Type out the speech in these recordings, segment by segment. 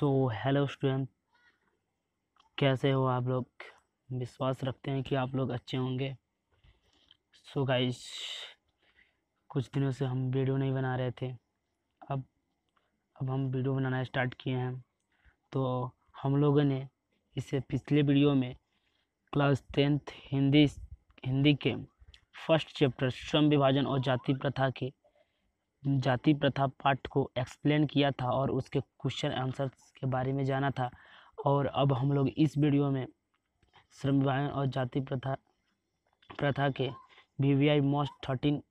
So hello student कैसे हो आप लोग? विश्वास रखते हैं कि आप लोग अच्छे होंगे। सो so गाइस कुछ दिनों से हम वीडियो नहीं बना रहे थे। अब अब हम वीडियो बनाना स्टार्ट किए हैं। तो हम लोगों ने इसे पिछले वीडियो में क्लास टेंथ हिंदी हिंदी के फ़र्स्ट चैप्टर श्रम विभाजन और जाति प्रथा के जाति प्रथा पाठ को एक्सप्लेन किया था और उसके क्वेश्चन आंसर के बारे में जाना था। और अब हम लोग इस वीडियो में श्रम विभाजन और जाति प्रथा प्रथा के V V I most thirteen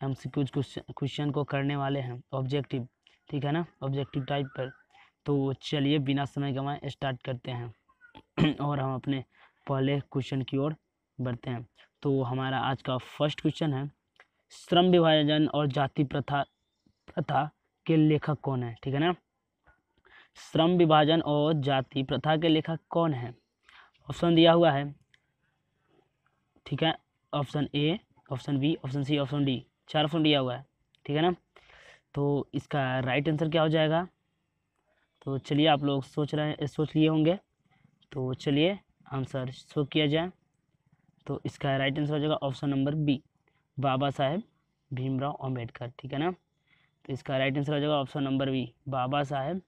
M C Qs question को करने वाले हैं। ऑब्जेक्टिव ठीक है ना? ऑब्जेक्टिव टाइप पर। तो चलिए बिना समय गंवाए स्टार्ट करते हैं। और हम अपने पहले क्वेश्चन की ओर बढ़ते हैं। तो हमारा आज का फ़र्स्ट क्वेश्चन है, श्रम विभाजन और जाति प्रथा प्रथा के लेखक कौन है? ठीक है ना? श्रम विभाजन और जाति प्रथा के लेखक कौन है? ऑप्शन दिया हुआ है। ठीक है? Option A option B option C option D चार ऑप्शन दिया हुआ है। ठीक है ना? तो इसका राइट आंसर क्या हो जाएगा? तो चलिए आप लोग सोच रहे हैं, सोच लिए होंगे। तो चलिए आंसर शो किया जाए। तो इसका राइट आंसर हो जाएगा option number B Baba Saheb Bhimrao Ambedkar ठीक है ना? तो इसका राइट आंसर हो जाएगा option number B Baba Saheb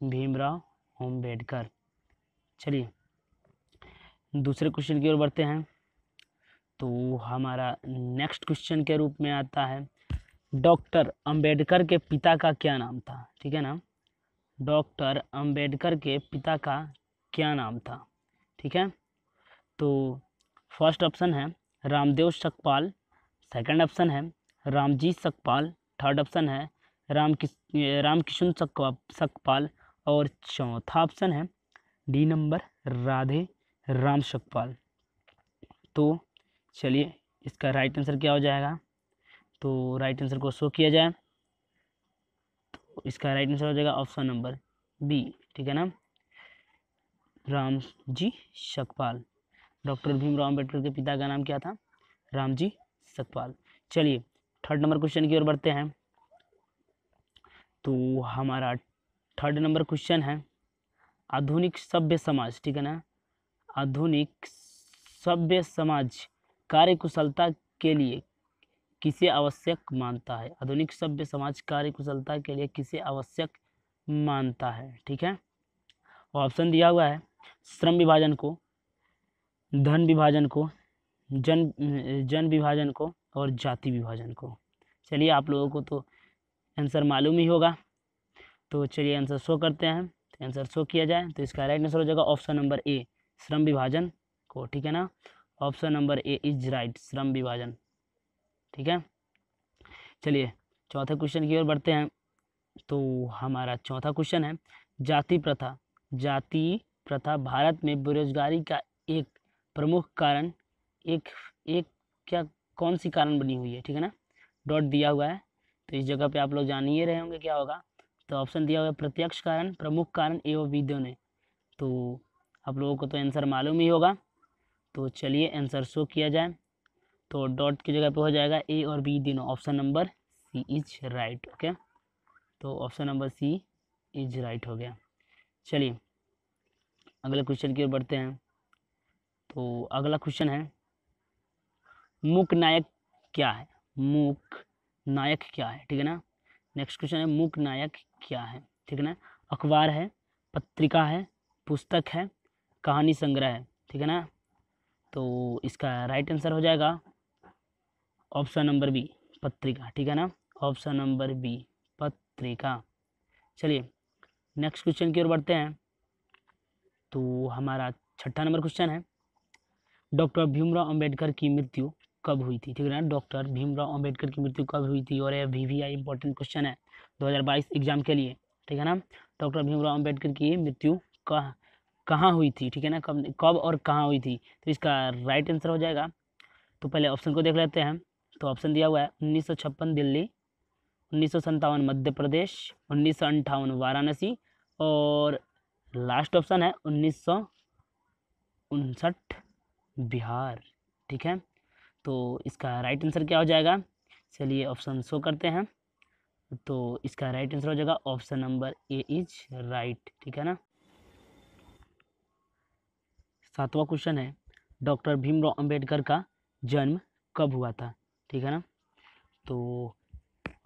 Bhimrao Ambedkar चलिए, दूसरे क्वेश्चन की ओर बढ़ते हैं। तो हमारा नेक्स्ट क्वेश्चन के रूप में आता है डॉक्टर अंबेडकर के पिता का क्या नाम था? ठीक है ना? डॉक्टर अंबेडकर के पिता का क्या नाम था? ठीक है? तो फ़र्स्ट ऑप्शन है रामदेव सकपाल सेकंड ऑप्शन है रामजीत सकपाल थर्ड ऑप्शन है। राम किस रामकिशन सकपाल और चौथा ऑप्शन है। D number Radhe, Ram Sakpal. तो चलिए इसका राइट आंसर क्या हो जाएगा? तो राइट आंसर को शो किया जाए। तो इसका राइट आंसर हो जाएगा ऑप्शन नंबर बी ठीक है ना? राम जी सकपाल। डॉक्टर भीमराव अंबेडकर के पिता का नाम क्या था? राम जी सकपाल। चलिए थर्ड नंबर क्वेश्चन की ओर बढ़ते हैं। तो हमारा थर्ड नंबर क्वेश्चन है, आधुनिक सभ्य समाज, ठीक है ना? आधुनिक सभ्य समाज कार्य कुशलता के लिए किसे आवश्यक मानता है? आधुनिक सभ्य समाज कार्य कुशलता के लिए किसे आवश्यक मानता है? ठीक है? ऑप्शन दिया हुआ है, श्रम विभाजन को, धन विभाजन को, जन जन विभाजन को और जाति विभाजन को। चलिए आप लोगों को तो आंसर मालूम ही होगा। तो चलिए आंसर शो करते हैं। तो आंसर शो किया जाए तो इसका राइट आंसर हो जाएगा ऑप्शन नंबर ए श्रम विभाजन को, ठीक है ना? Option number A is right श्रम विभाजन, ठीक है? चलिए, चौथे क्वेश्चन की ओर बढ़ते हैं। तो हमारा चौथा क्वेश्चन है, जाति प्रथा जाति प्रथा भारत में बेरोजगारी का एक प्रमुख कारण, एक एक क्या कौन सी कारण बनी हुई है, ठीक है ना? डॉट दिया हुआ है। तो इस जगह पे आप लोग जान ही रहे होंगे क्या होगा। तो ऑप्शन दिया हुआ है प्रत्यक्ष कारण, प्रमुख कारण एवं विद्यो ने तो आप लोगों को तो आंसर मालूम ही होगा। तो चलिए आंसर शो किया जाए। तो डॉट की जगह पे हो जाएगा ए और बी तीनों option number C is right okay तो option number C is right हो गया। चलिए, अगले क्वेश्चन की ओर बढ़ते हैं। तो अगला क्वेश्चन है मूक नायक क्या है? मूक नायक क्या है? ठीक है ना? नेक्स्ट क्वेश्चन है, मूक नायक क्या है? ठीक है ना? अखबार है, पत्रिका है, पुस्तक है, कहानी संग्रह है, ठीक है ना? तो इसका राइट आंसर हो जाएगा ऑप्शन नंबर बी पत्रिका, ठीक है ना? ऑप्शन नंबर बी पत्रिका। चलिए नेक्स्ट क्वेश्चन की ओर बढ़ते हैं। तो हमारा छठा नंबर क्वेश्चन है डॉक्टर भीमराव अंबेडकर की मृत्यु। कब हुई थी, ठीक है ना? डॉक्टर भीमराव अंबेडकर की मृत्यु कब हुई थी? और यह V V I important question है 2022 एग्ज़ाम के लिए, ठीक है ना? डॉक्टर भीमराव अंबेडकर की मृत्यु कहाँ कहाँ हुई थी, ठीक है ना? कब कब और कहाँ हुई थी? तो इसका राइट आंसर हो जाएगा। तो पहले ऑप्शन को देख लेते हैं। तो ऑप्शन दिया हुआ है, उन्नीस सौ छप्पन दिल्ली, उन्नीस मध्य प्रदेश, उन्नीस वाराणसी और लास्ट ऑप्शन है, उन्नीस सौ उनसठ बिहार, ठीक है? तो इसका राइट आंसर क्या हो जाएगा? चलिए ऑप्शन शो करते हैं। तो इसका राइट आंसर हो जाएगा option number A is right ठीक है ना? सातवां क्वेश्चन है डॉक्टर भीमराव अंबेडकर का जन्म कब हुआ था, ठीक है ना? तो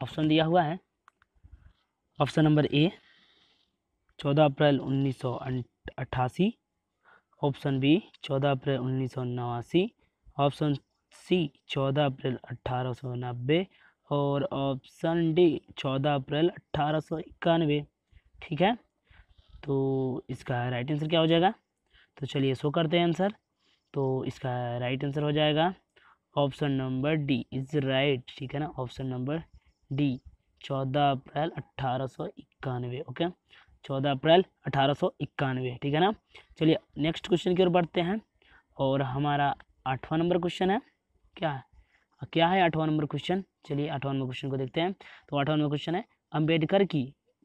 ऑप्शन दिया हुआ है। ऑप्शन नंबर ए चौदह अप्रैल उन्नीस सौ अट्ठासी ऑप्शन बी चौदह अप्रैल उन्नीस सौ नवासी। ऑप्शन सी, चौदह अप्रैल अट्ठारह सौ नब्बे और ऑप्शन डी, चौदह अप्रैल अट्ठारह सौ इक्यानवे। ठीक है? तो इसका राइट आंसर क्या हो जाएगा? तो चलिए शो करते हैं आंसर तो इसका राइट आंसर हो जाएगा option number D is right ठीक है ना? ऑप्शन नंबर डी चौदह अप्रैल अट्ठारह सौ इक्यानवे। ओके चौदह अप्रैल अठारह सौ इक्यानवे। ठीक है ना? चलिए नेक्स्ट क्वेश्चन की ओर बढ़ते हैं और हमारा आठवां नंबर क्वेश्चन है। क्या है? क्या है आठवां नंबर क्वेश्चन चलिए आठवां नंबर क्वेश्चन को देखते हैं। तो आठवां नंबर क्वेश्चन है, अंबेडकर की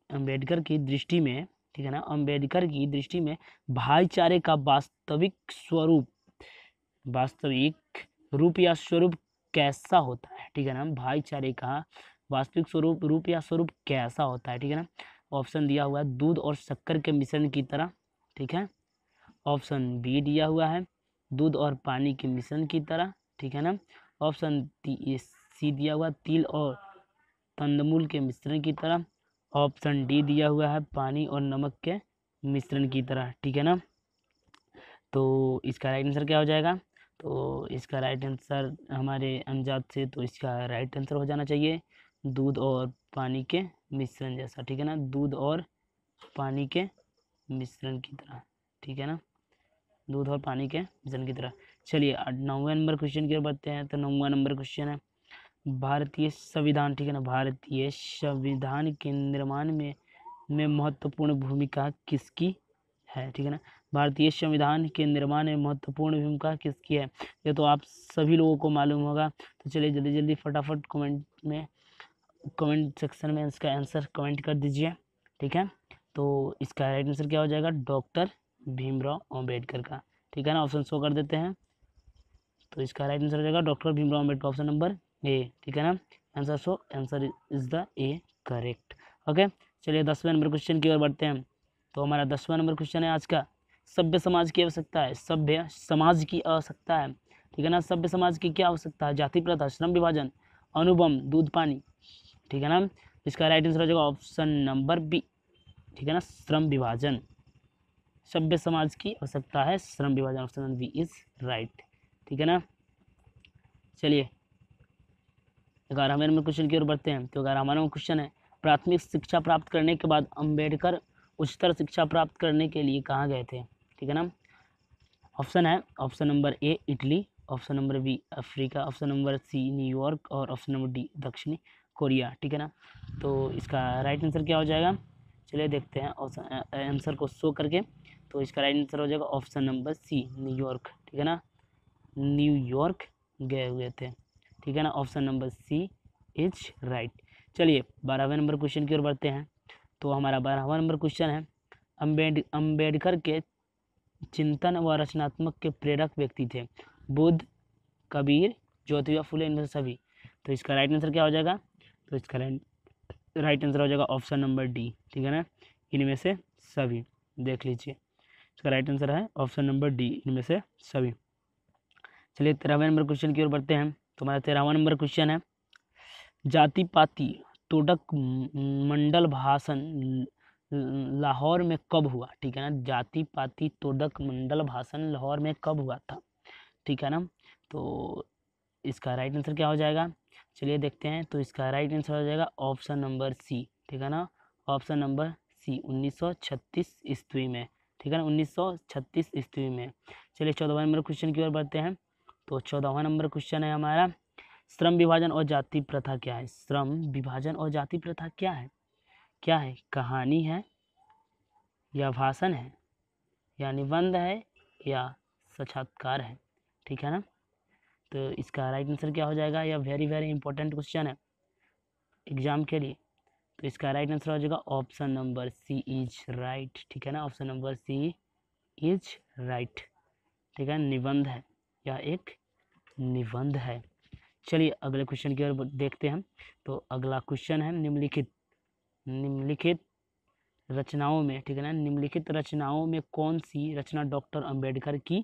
अंबेडकर की दृष्टि में, ठीक है ना? अंबेडकर की दृष्टि में भाईचारे का वास्तविक स्वरूप, वास्तविक रूप या स्वरूप कैसा होता है? ठीक है ना? भाईचारे का वास्तविक स्वरूप, रूप या स्वरूप कैसा होता है? ठीक है ना? ऑप्शन दिया हुआ है, दूध और शक्कर के मिश्रण की तरह, ठीक है? ऑप्शन बी दिया हुआ है, दूध और पानी के मिश्रण की तरह ठीक है ना? ऑप्शन सी दिया हुआ तिल और कंदमूल के मिश्रण की तरह। ऑप्शन डी दिया हुआ है, पानी और नमक के मिश्रण की तरह, ठीक है ना? तो इसका राइट आंसर क्या हो जाएगा? तो इसका राइट आंसर हमारे अनजात से तो इसका राइट आंसर हो जाना चाहिए, दूध और पानी के मिश्रण जैसा, ठीक है ना? दूध और पानी के मिश्रण की तरह, ठीक है ना? दूध और पानी के मिश्रण की तरह। चलिए नौवे नंबर क्वेश्चन की ओर बढ़ते हैं तो नौवा नंबर क्वेश्चन है। भारतीय संविधान, ठीक है ना? भारतीय संविधान के निर्माण में में महत्वपूर्ण भूमिका किसकी है, ठीक है ना? भारतीय संविधान के निर्माण में महत्वपूर्ण भूमिका किसकी है? ये तो आप सभी लोगों को मालूम होगा। तो चलिए जल्दी जल्दी फटाफट कमेंट में कमेंट सेक्शन में इसका आंसर कमेंट कर दीजिए, ठीक है? तो इसका राइट आंसर क्या हो जाएगा? डॉक्टर भीमराव अंबेडकर का, ठीक है ना? ऑप्शन शो कर देते हैं। तो इसका राइट आंसर हो जाएगा doctor Bhimrao Ambedkar option number A ठीक है ना? Answer so answer is the A correct okay चलिए दसवें नंबर क्वेश्चन की ओर बढ़ते हैं। तो हमारा दसवां नंबर क्वेश्चन है आज का। सभ्य समाज की आवश्यकता है। सभ्य समाज की आवश्यकता है। ठीक है ना? सभ्य समाज की क्या आवश्यकता है? जाति प्रथा, श्रम विभाजन अनुबम दूध पानी, ठीक है ना? इसका राइट आंसर हो जाएगा ऑप्शन नंबर बी ठीक है ना? श्रम विभाजन। सभ्य समाज की आवश्यकता है। श्रम विभाजन option number B is right ठीक है ना? चलिए। ग्यारहवें नंबर क्वेश्चन की ओर बढ़ते हैं। तो ग्यारहवा नंबर क्वेश्चन है, प्राथमिक शिक्षा प्राप्त करने के बाद अंबेडकर उच्चतर शिक्षा प्राप्त करने के लिए कहाँ गए थे? ठीक है ना? ऑप्शन है option number A Italy option number B Africa option number C New York और ऑप्शन नंबर डी दक्षिणी कोरिया ठीक है ना? तो इसका राइट आंसर क्या हो जाएगा? चलिए देखते हैं आंसर को शो करके। तो इसका राइट आंसर हो जाएगा ऑप्शन नंबर सी न्यूयॉर्क ठीक है ना? न्यूयॉर्क गए हुए थे। ठीक है ना? Option number C is right. चलिए, बारहवें नंबर क्वेश्चन की ओर बढ़ते हैं। तो हमारा बारहवा नंबर क्वेश्चन है अम्बेड अंबेडकर के चिंतन व रचनात्मक के प्रेरक व्यक्ति थे। बुद्ध, कबीर, ज्योतिबा फुले, इनमें से सभी। तो इसका राइट आंसर क्या हो जाएगा? तो इसका राइट आंसर हो जाएगा ऑप्शन नंबर डी ठीक है ना? इनमें से सभी। देख लीजिए। इसका राइट आंसर है ऑप्शन नंबर डी इनमें से सभी। चलिए तेरहवें नंबर क्वेश्चन की ओर बढ़ते हैं। तो हमारा तेरहवा नंबर क्वेश्चन है। जाति पाति तोडक मंडल भाषण लाहौर में कब हुआ? ठीक है ना? जाति पाति तोडक मंडल भाषण लाहौर में कब हुआ था? ठीक है ना? तो इसका राइट आंसर क्या हो जाएगा? चलिए देखते हैं। तो इसका राइट आंसर हो जाएगा ऑप्शन नंबर सी ठीक है ना? ऑप्शन नंबर सी 1936 ईस्वी में, ठीक है ना? 1936 ईस्वी में। चलिए चौदहवा नंबर क्वेश्चन की ओर बढ़ते हैं। तो चौदहवा नंबर क्वेश्चन है हमारा, श्रम विभाजन और जाति प्रथा क्या है? श्रम विभाजन और जाति प्रथा क्या है? क्या है? कहानी है या भाषण है या निबंध है या साक्षात्कार है, ठीक है ना? तो इसका राइट आंसर क्या हो जाएगा? यह वेरी वेरी इंपॉर्टेंट क्वेश्चन है एग्ज़ाम के लिए। तो इसका राइट आंसर हो जाएगा option number C is right ठीक है ना? Option number C is right ठीक है? निबंध है। यह एक निबंध है। चलिए अगले क्वेश्चन की ओर देखते हैं तो अगला क्वेश्चन है निम्नलिखित निम्नलिखित रचनाओं में, ठीक है ना? निम्नलिखित रचनाओं में कौन सी रचना डॉक्टर अंबेडकर की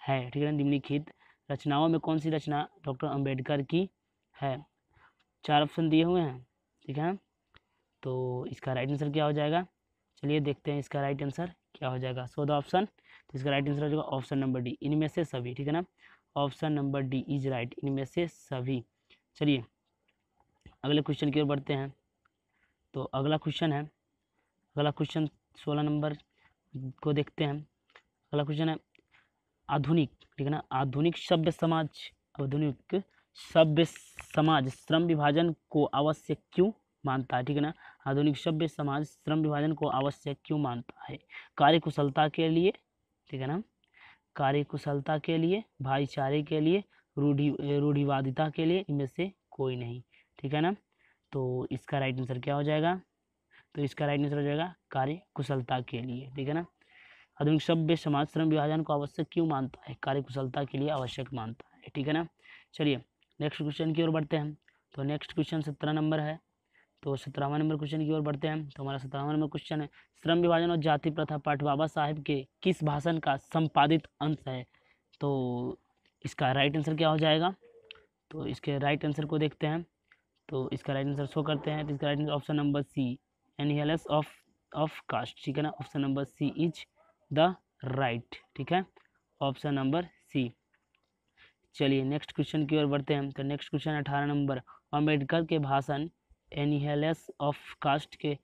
है? ठीक है ना? निम्नलिखित रचनाओं में कौन सी रचना डॉक्टर अंबेडकर की है? चार ऑप्शन दिए हुए हैं, ठीक है तो इसका राइट आंसर क्या हो जाएगा? चलिए देखते हैं इसका राइट आंसर क्या हो जाएगा। सो द ऑप्शन तो इसका राइट आंसर हो जाएगा ऑप्शन नंबर डी इनमें से सभी, ठीक है ना? Option number D is right इनमें से सभी। चलिए, अगले क्वेश्चन की ओर बढ़ते हैं। तो अगला क्वेश्चन है, अगला क्वेश्चन सोलह नंबर को देखते हैं। अगला क्वेश्चन है, आधुनिक, ठीक है ना? आधुनिक सभ्य समाज, आधुनिक सभ्य समाज, श्रम विभाजन को आवश्यक क्यों मानता है, ठीक है ना? आधुनिक सभ्य समाज, श्रम विभाजन को आवश्यक क्यों मानता है? कार्यकुशलता के लिए ठीक है ना? कार्य कुशलता के लिए, भाईचारे के लिए, रूढ़ी, रूढ़िवादिता के लिए इनमें से कोई नहीं, ठीक है ना? तो इसका राइट आंसर क्या हो जाएगा? तो इसका राइट आंसर हो जाएगा कार्य कुशलता के लिए, ठीक है ना? आधुनिक सभ्य समाज, श्रम विभाजन को आवश्यक क्यों मानता है? कार्य कुशलता के लिए आवश्यक मानता है, ठीक है ना? चलिए नेक्स्ट क्वेश्चन की ओर बढ़ते हैं। तो नेक्स्ट क्वेश्चन सत्रह नंबर है। तो सत्रहवा नंबर क्वेश्चन की ओर बढ़ते हैं। तो हमारा सत्रहवा नंबर क्वेश्चन है, श्रम विभाजन और जाति प्रथा पाठ बाबा साहेब के किस भाषण का संपादित अंश है? तो इसका राइट आंसर क्या हो जाएगा? तो इसके राइट आंसर को देखते हैं। तो इसका राइट आंसर शो करते हैं। तो इसका right answer option number C annihilation of of caste ठीक है ना? Option number C is the right ठीक है? ऑप्शन नंबर सी चलिए नेक्स्ट क्वेश्चन की ओर बढ़ते हैं। तो नेक्स्ट क्वेश्चन अठारह नंबर अंबेडकर के भाषण एनिहेलस ऑफ़ कास्ट के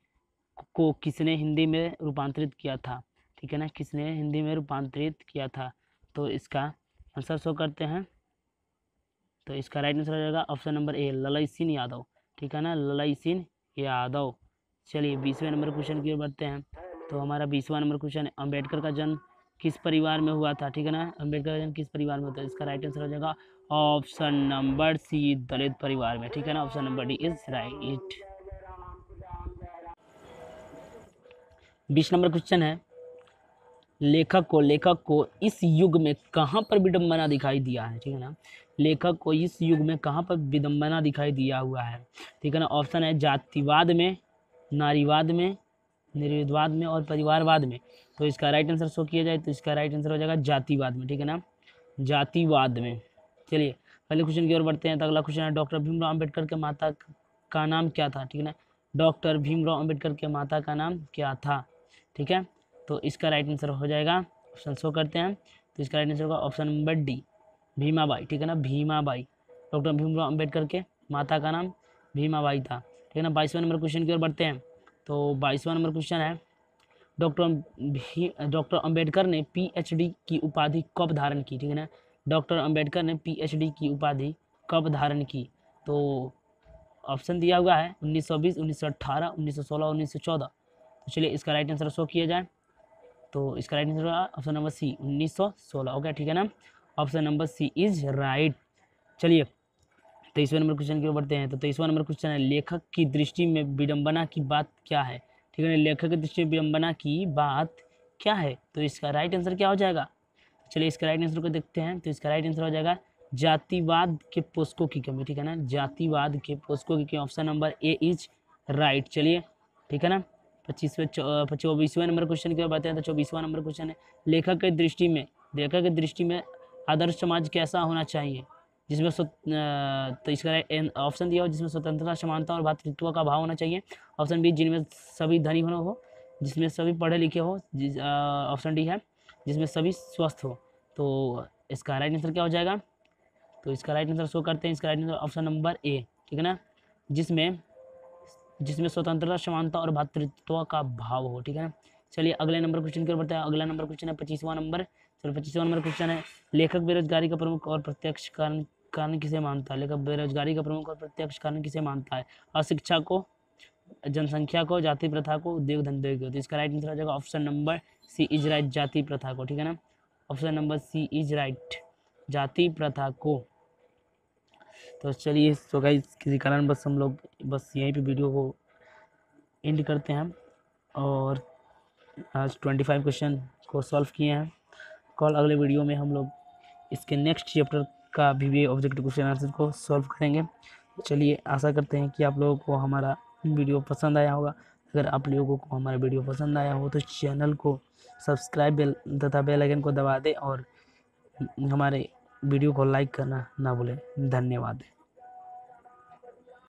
को किसने हिंदी में रूपांतरित किया था? ठीक है ना? किसने हिंदी में रूपांतरित किया था? तो इसका आंसर शो करते हैं। तो इसका राइट आंसर हो जाएगा option number A Lalai Singh Yadav. ठीक है ना? ललई सिंह यादव। चलिए, बीसवें नंबर क्वेश्चन की ओर बढ़ते हैं। तो हमारा बीसवा नंबर क्वेश्चन अंबेडकर का जन्म किस परिवार में हुआ था? ठीक है ना? अंबेडकर का जन्म किस परिवार में होता है इसका राइट आंसर हो जाएगा ऑप्शन नंबर सी, दलित परिवार में, ठीक है ना? Option number D is right. बीस नंबर क्वेश्चन है, लेखक को लेखक को इस युग में कहाँ पर विडम्बना दिखाई दिया है, ठीक है ना? लेखक को इस युग में कहाँ पर विडम्बना दिखाई दिया हुआ है, ठीक है ना? ऑप्शन है जातिवाद में, नारीवाद में निर्विधवाद में और परिवारवाद में। तो इसका राइट आंसर शो किया जाए तो इसका राइट आंसर हो जाएगा जातिवाद में, ठीक है ना? जातिवाद में। चलिए, पहले क्वेश्चन की ओर बढ़ते हैं तो अगला क्वेश्चन है, डॉक्टर भीमराव अंबेडकर के माता का नाम क्या था? ठीक है ना? डॉक्टर भीमराव अंबेडकर के माता का नाम क्या था? ठीक है? तो इसका राइट आंसर हो जाएगा ऑप्शन शो करते हैं। तो इसका राइट आंसर होगा ऑप्शन नंबर डी भीमाबाई। ठीक है ना? भीमाबाई। डॉक्टर भीमराव अंबेडकर के माता का नाम भीमाबाई था। ठीक है ना? बाईसवें नंबर क्वेश्चन की ओर बढ़ते हैं। तो बाईसवा नंबर क्वेश्चन है, डॉक्टर डॉक्टर अंबेडकर ने पीएचडी की उपाधि कब धारण की? ठीक है ना? डॉक्टर अंबेडकर ने पीएचडी की उपाधि कब धारण की? तो ऑप्शन दिया हुआ है 1920, 1918, 1916, 1914 तो चलिए इसका राइट आंसर शो किया जाए। तो इसका right answer option number C 1916 okay ठीक है ना? Option number C is right. चलिए तेईसवें नंबर क्वेश्चन की ओर बढ़ते हैं। तो तेईसवा नंबर क्वेश्चन है लेखक की दृष्टि में विडम्बना की बात क्या है? ठीक है लेखक की दृष्टि में विडम्बना की बात क्या है? तो इसका राइट आंसर क्या हो जाएगा? चलिए इसका राइट आंसर को देखते हैं। तो इसका राइट आंसर हो जाएगा, जातिवाद के पोस्को की कमी, ठीक है ना? जातिवाद के पोस्को की option number A is right चलिए, ठीक है ना? पच्चीसवें चौबीसवें नंबर क्वेश्चन की ओर बढ़ते तो चौबीसवा नंबर क्वेश्चन है। लेखक की दृष्टि में, लेखक की दृष्टि में आदर्श समाज कैसा होना चाहिए? जिसमें तो इसका ऑप्शन दिया हो, जिसमें स्वतंत्रता, समानता और भातृत्व का भाव होना चाहिए। ऑप्शन बी जिनमें सभी धनी हो, जिसमें सभी पढ़े लिखे हो ऑप्शन डी है। जिसमें सभी स्वस्थ हो। तो इसका राइट आंसर क्या हो जाएगा? तो इसका राइट आंसर शो करते हैं। इसका right answer option number A ठीक है ना? जिसमें जिसमें स्वतंत्रता, समानता और भातृत्व का भाव हो, ठीक है ना? चलिए अगले नंबर क्वेश्चन की ओर बढ़ते हैं। अगला नंबर क्वेश्चन है पच्चीसवां नंबर चलो, पच्चीसवा नंबर क्वेश्चन है। लेखक बेरोजगारी का प्रमुख और प्रत्यक्ष कारण कारण किसे मानता है? लेखक बेरोजगारी का प्रमुख और प्रत्यक्ष कारण किसे मानता है? अशिक्षा को, जनसंख्या को, जाति प्रथा को, उद्योग धंधे को। तो इसका राइट आंसर हो जाएगा option number C is right जाति प्रथा को, ठीक है ना? Option number C is right जाति प्रथा को। तो चलिए तो गाइस किसी कारण बस हम लोग बस यहीं पे वीडियो को एंड करते हैं। और आज ट्वेंटी फाइव क्वेश्चन को सॉल्व किए हैं। कल अगले वीडियो में हम लोग इसके नेक्स्ट चैप्टर का भी भी ऑब्जेक्टिव क्वेश्चन आंसर को सॉल्व करेंगे। चलिए, आशा करते हैं कि आप लोगों को हमारा वीडियो पसंद आया होगा। अगर आप लोगों को हमारा वीडियो पसंद आया हो तो चैनल को सब्सक्राइब बेल तथा बेल आइकन को दबा दें और हमारे वीडियो को लाइक करना ना भूलें। धन्यवाद।